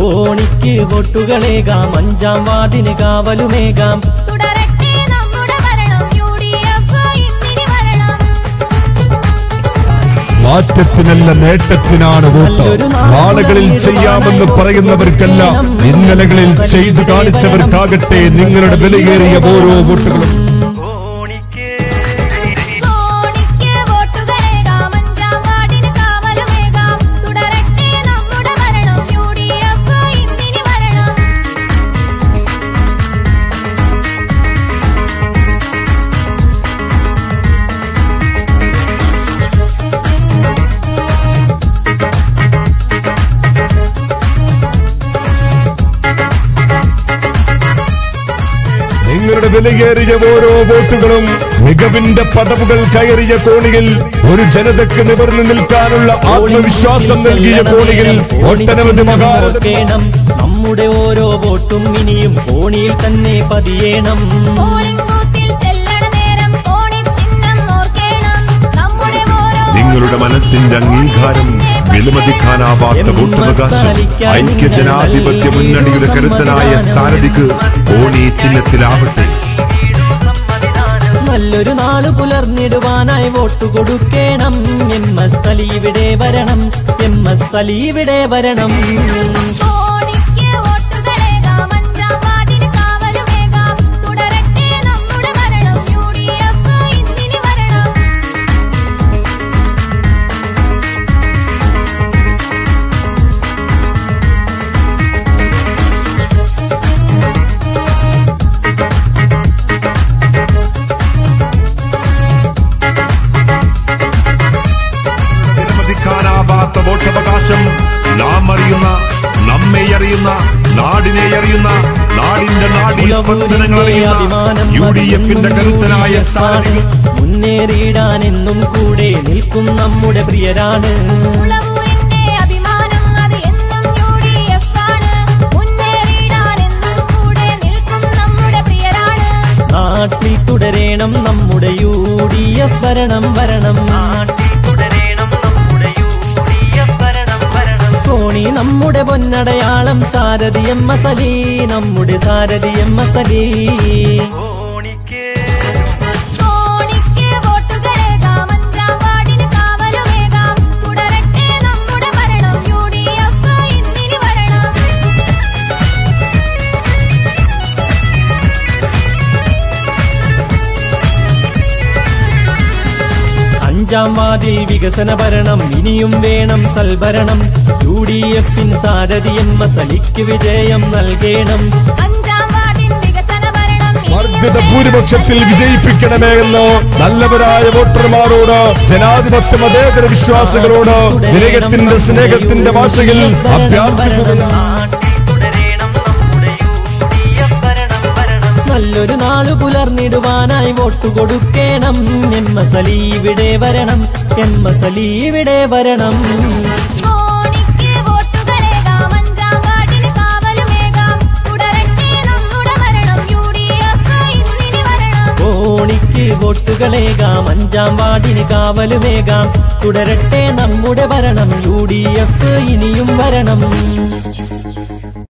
കോണിക്ക് വോട്ടുകളേകാം അഞ്ചാം വാർഡിന് കാവലുമേകാം. മാറ്റത്തിനല്ല നേട്ടത്തിനാണ് വോട്ട്. നാളുകളിൽ ചെയ്യാമെന്ന് പറയുന്നവർക്കല്ല ഇന്നലകളിൽ ചെയ്തു കാണിച്ചവർക്കാകട്ടെ നിങ്ങളുടെ വിലയേറിയ ഓരോ വോട്ടുകളും. വിലയേറിയ ഓരോ വോട്ടുകളും മികവിന്റെ പടവുകൾ കയറിയ കോണിയിൽ ഒരു ജനതയ്ക്ക് നിവർന്നു നിൽക്കാനുള്ള ആത്മവിശ്വാസം നൽകിയ കോണിയിൽ ഒട്ടനവധി ഓർക്കേണം. നമ്മുടെ ഓരോ വോട്ടും ഇനിയും കോണിയിൽ തന്നെ പതിയേണം. നിങ്ങളുടെ മനസ്സിന്റെ അംഗീകാരം വിലമതിക്കാനാവാത്ത വോട്ടവകാശം ഐക്യ ജനാധിപത്യ മുന്നണിയുടെ കരുത്തനായ സാരഥിക്ക് കോണി ചിഹ്നത്തിലാവട്ടെ. നല്ലൊരു നാൾ പുലർന്നിടുവാനായി വോട്ട് കൊടുക്കേണം. എം എസ് അലി ഇവിടെ വരണം. എം എസ് അലി ഇവിടെ വരണം. നാടിനെ അറിയുന്ന നാടിന്റെ നാടീ സ്പന്ദനങ്ങൾ അറിയുന്ന യു ഡി എഫിന്റെ കരുത്തനായ സാരഥികൾ മുന്നേറിയിടാൻ എന്നും കൂടെ നിൽക്കും നമ്മുടെ പ്രിയരാണ്. നാട്ടിൽ തുടരേണം നമ്മുടെ യു ഡി എഫ് ഭരണം. വരണം കോണി നമ്മുടെ പൊന്നടയാളം സാരഥി എം മസലി നമ്മുടെ സാരഥി എം കോണിക്ക് അഞ്ചാം വാതിൽ വികസന ഭരണം ഇനിയും വേണം സൽഭരണം. യു ഡി എഫിൻ സാരഥി എം മസലിക്ക് വിജയം നൽകേണം വർദ്ധിത ഭൂരിപക്ഷത്തിൽ വിജയിപ്പിക്കണമേ എന്ന് നല്ലവരായ വോട്ടർമാരോട് ജനാധിപത്യ മതേതര വിശ്വാസികളോട് വിനയത്തിന്റെ സ്നേഹത്തിന്റെ ഭാഷയിൽ അഭ്യർത്ഥിക്കുന്നു. നല്ലൊരു നാളു പുലർന്നിടുവാനായി വോട്ട് കൊടുക്കണം. എം എസ് അലി ഇവിടെ വരണം. എം എസ് അലി ഇവിടെ വരണം. വരണം വോട്ടുകളേകാം അഞ്ചാം വാർഡിന് കാവലുമേകാം. തുടരട്ടെ നമ്മുടെ ഭരണം യു ഡി എഫ് ഇനിയും വരണം.